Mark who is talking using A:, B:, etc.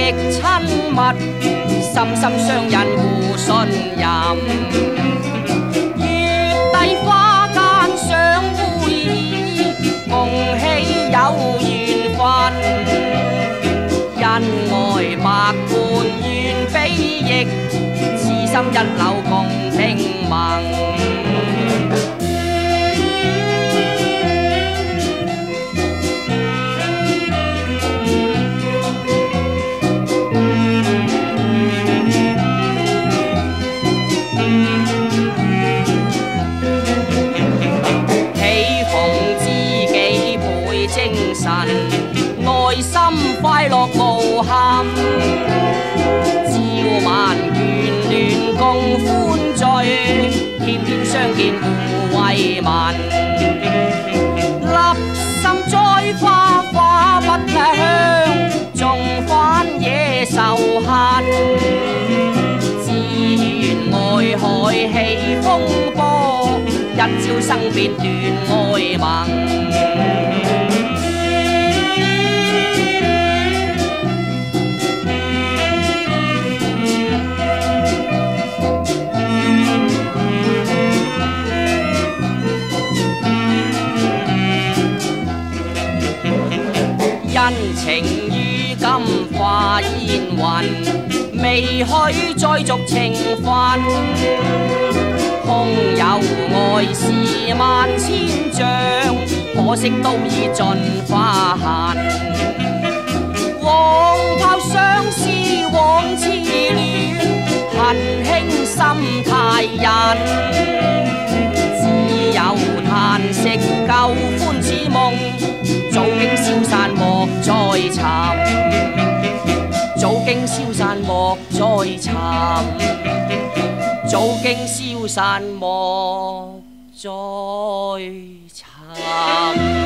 A: 極親密，心心相印互信任。月底花間相會意，共喜有緣分。恩愛百般願比翼，此心一流共聽神，内心快乐无憾。朝晚眷恋共欢聚，天天相见互慰问。立心栽花花不香，纵反野仇恨。自愿爱海起风波，一朝生变断爱盟。 情意感化烟云，未许再续情分。空有爱是万千丈，可惜都已尽花痕。黄袍相思枉痴恋，恨轻心太人。只有叹息旧欢似梦。早经消散莫再寻，早经消散莫再寻。